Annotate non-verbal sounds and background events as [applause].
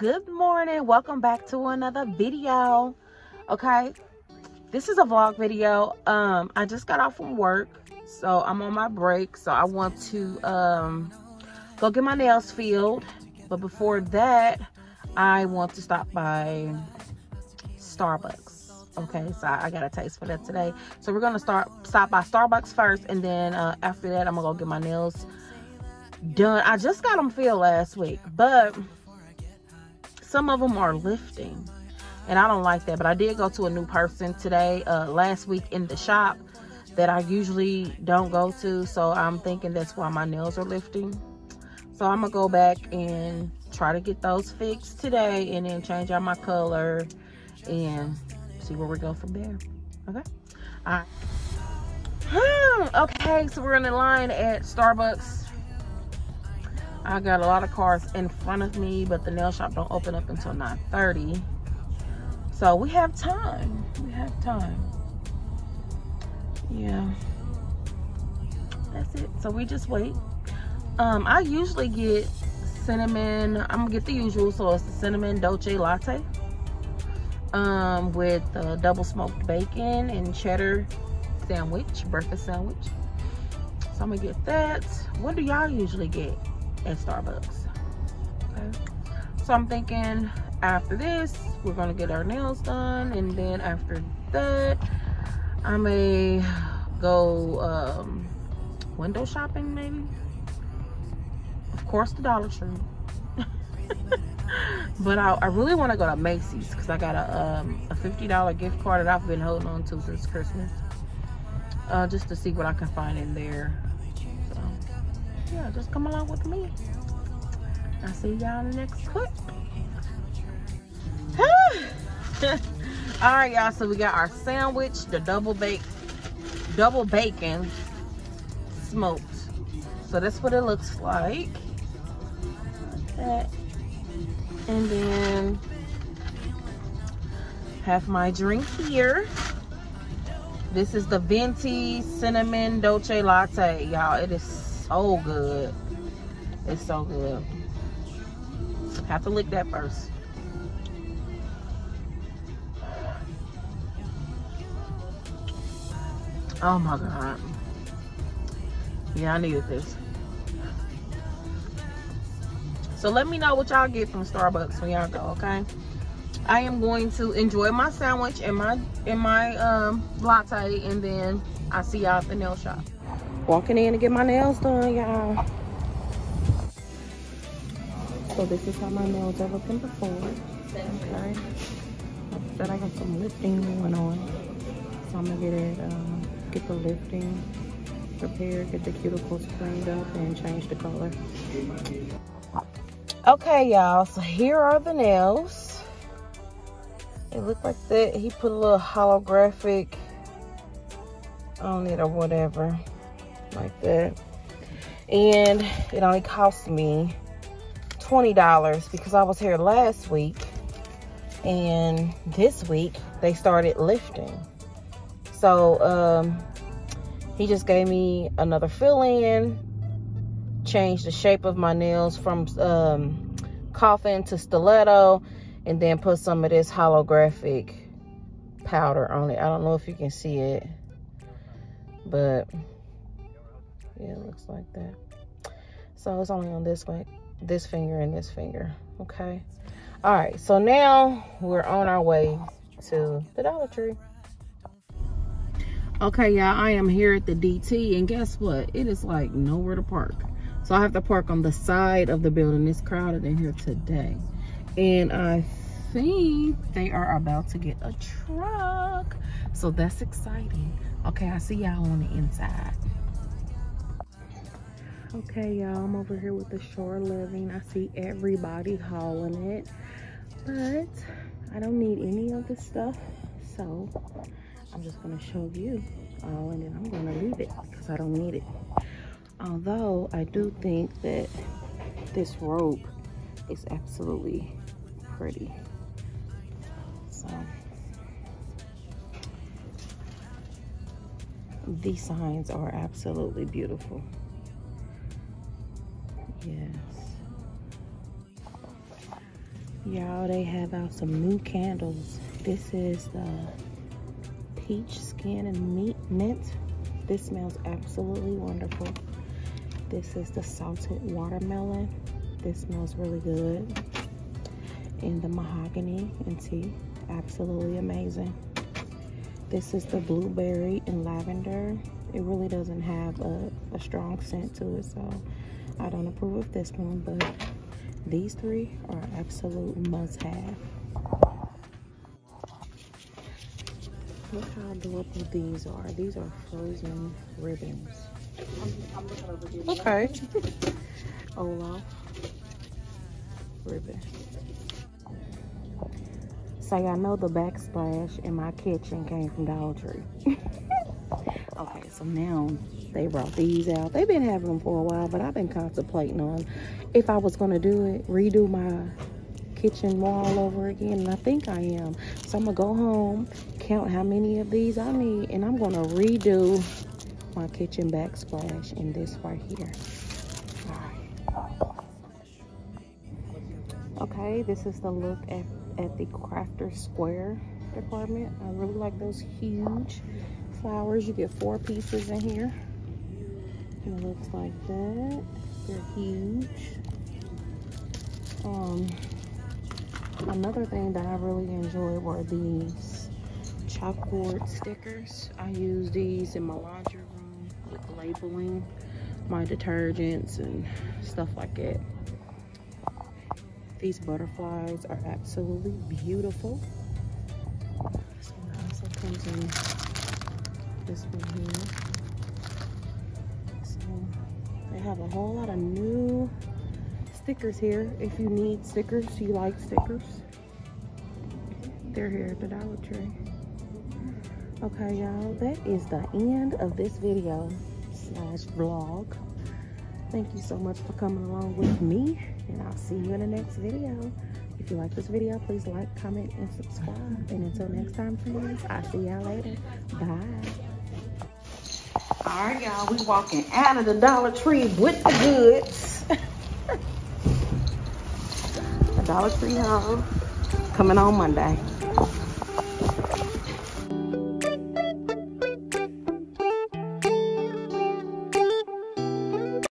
good morning. Welcome back to another video. Okay? This is a vlog video. Um i just got off from work so i'm on my break. So i want to um go get my nails filled. But before that i want to stop by starbucks. Okay? So i got a taste for that today. So we're gonna start stop by starbucks first and then uh, after that i'm gonna go get my nails done. I just got them filled last week but some of them are lifting and I don't like that. But I did go to a new person today, uh, last week in the shop that I usually don't go to. So I'm thinking that's why my nails are lifting. So I'm gonna go back and try to get those fixed today and then change out my color and see where we go from there. Okay. All right. okay, so we're in the line at Starbucks I got a lot of cars in front of me, but the nail shop don't open up until 9.30. So we have time. We have time. Yeah. That's it. So we just wait. Um, I usually get cinnamon. I'm gonna get the usual. So it's the cinnamon dolce latte um, with uh, double smoked bacon and cheddar sandwich, breakfast sandwich. So I'm gonna get that. What do y'all usually get? At Starbucks. Okay. So I'm thinking after this, we're gonna get our nails done, and then after that, I may go um, window shopping, maybe. Of course, the Dollar Tree. [laughs] but I, I really want to go to Macy's because I got a, um, a $50 gift card that I've been holding on to since Christmas. Uh, just to see what I can find in there yeah, just come along with me. I'll see y'all in the next clip. [laughs] All right, y'all, so we got our sandwich, the double bake, double bacon smoked. So that's what it looks like. like that. And then have my drink here. This is the Venti Cinnamon Dolce Latte, y'all. It is so good. It's so good. Have to lick that first. Oh my God. Yeah, I needed this. So let me know what y'all get from Starbucks when y'all go, okay? I am going to enjoy my sandwich and my and my um, latte and then I'll see y'all at the nail shop walking in to get my nails done, y'all. So this is how my nails are looking before. Okay. Said I got some lifting going on. So I'm gonna get it, um, get the lifting prepared, get the cuticles cleaned up, and change the color. Okay, y'all. So here are the nails. It looked like that. He put a little holographic on it or whatever like that. And it only cost me $20 because I was here last week. And this week they started lifting. So um, he just gave me another fill-in changed the shape of my nails from um, coffin to stiletto and then put some of this holographic powder on it. I don't know if you can see it but yeah it looks like that. So it's only on this way this finger and this finger okay? All right so now we're on our way to the dollar tree. Okay y'all i am here at the dt and guess what? It is like nowhere to park. So i have to park on the side of the building. It's crowded in here today. And i think they are about to get a truck. So that's exciting. Okay i see y'all on the inside okay y'all i'm over here with the shore living. I see everybody hauling it. But i don't need any of the stuff so i'm just to show you all and then i'm to leave it because i don't need it. Although i do think that this rope is absolutely pretty. So these signs are absolutely beautiful Yes. Y'all, they have out some new candles. This is the peach skin and meat mint. This smells absolutely wonderful. This is the salted watermelon. This smells really good. And the mahogany and tea, absolutely amazing. This is the blueberry and lavender. It really doesn't have a, a strong scent to it, so I don't approve of this one, but these three are absolute must-have. Look how adorable these are. These are frozen ribbons. Okay. Olaf ribbon. Say, I know the backsplash in my kitchen came from Dollar Tree. [laughs] okay, so now they brought these out. They've been having them for a while, but I've been contemplating on if I was going to do it, redo my kitchen wall over again. And I think I am. So I'm to go home, count how many of these I need, and I'm going to redo my kitchen backsplash in this right here. Okay, this is the look at, at the Crafter Square department. I really like those huge flowers. You get four pieces in here. It looks like that. They're huge. Um, another thing that I really enjoy were these chalkboard stickers. I use these in my laundry room with labeling my detergents and stuff like that. These butterflies are absolutely beautiful. So it also comes in this one here. They have a whole lot of new stickers here. If you need stickers, you like stickers. They're here at the Dollar Tree. Okay, y'all, that is the end of this video slash vlog. Thank you so much for coming along with me, and I'll see you in the next video. If you like this video, please like, comment, and subscribe. And until next time, friends, I'll see y'all later. Bye. All right, y'all, we walking out of the Dollar Tree with the goods. [laughs] the Dollar Tree home coming on Monday.